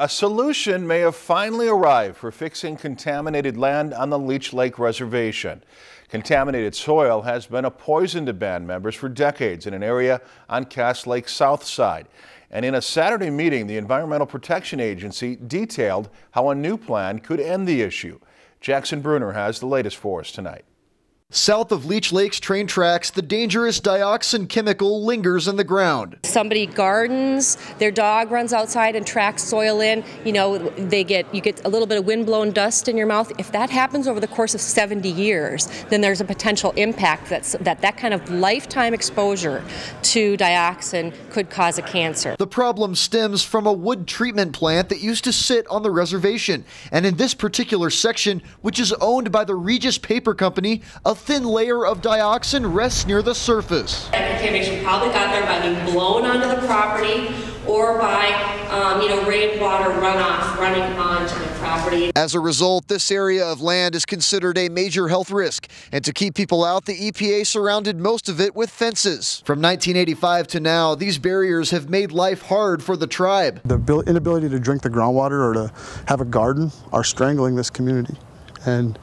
A solution may have finally arrived for fixing contaminated land on the Leech Lake Reservation. Contaminated soil has been a poison to band members for decades in an area on Cass Lake's south side. And in a Saturday meeting, the Environmental Protection Agency detailed how a new plan could end the issue. Jackson Bruner has the latest for us tonight. South of Leech Lake's train tracks, the dangerous dioxin chemical lingers in the ground. Somebody gardens, their dog runs outside and tracks soil in, you know, they get you get a little bit of windblown dust in your mouth. If that happens over the course of 70 years, then there's a potential impact that's, that that kind of lifetime exposure to dioxin could cause a cancer. The problem stems from a wood treatment plant that used to sit on the reservation. And in this particular section, which is owned by the Regis Paper Company, a thin layer of dioxin rests near the surface. That contamination probably got there by being blown onto the property or by, um, you know, rainwater runoff running onto the property. As a result, this area of land is considered a major health risk. And to keep people out, the EPA surrounded most of it with fences. From 1985 to now, these barriers have made life hard for the tribe. The inability to drink the groundwater or to have a garden are strangling this community. And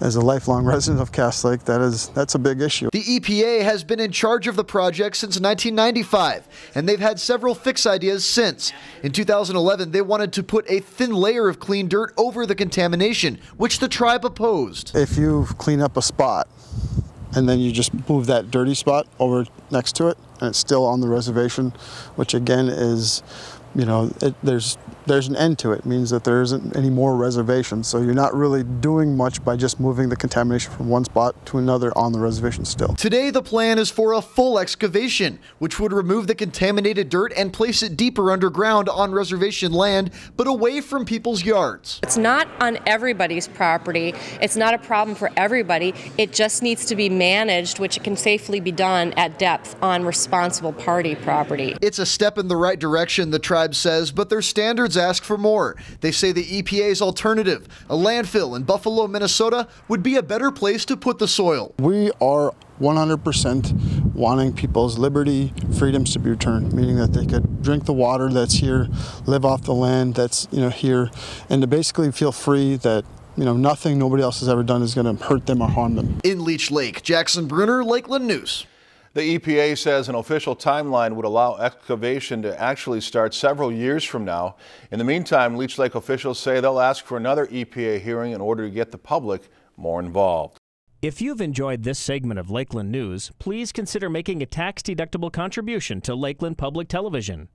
as a lifelong resident of Cass Lake, that is that's a big issue. The EPA has been in charge of the project since 1995, and they've had several fix ideas since. In 2011, they wanted to put a thin layer of clean dirt over the contamination, which the tribe opposed. If you clean up a spot and then you just move that dirty spot over next to it, and it's still on the reservation, which again is you know, it, there's there's an end to it. it. Means that there isn't any more reservations. So you're not really doing much by just moving the contamination from one spot to another on the reservation still. Today, the plan is for a full excavation, which would remove the contaminated dirt and place it deeper underground on reservation land, but away from people's yards. It's not on everybody's property. It's not a problem for everybody. It just needs to be managed, which can safely be done at depth on responsible party property. It's a step in the right direction. The tribe says, but their standards ask for more. They say the EPA's alternative, a landfill in Buffalo, Minnesota, would be a better place to put the soil. We are 100% wanting people's liberty, freedoms to be returned, meaning that they could drink the water that's here, live off the land that's you know here, and to basically feel free that you know nothing nobody else has ever done is going to hurt them or harm them. In Leech Lake, Jackson Bruner, Lakeland News. The EPA says an official timeline would allow excavation to actually start several years from now. In the meantime, Leech Lake officials say they'll ask for another EPA hearing in order to get the public more involved. If you've enjoyed this segment of Lakeland News, please consider making a tax-deductible contribution to Lakeland Public Television.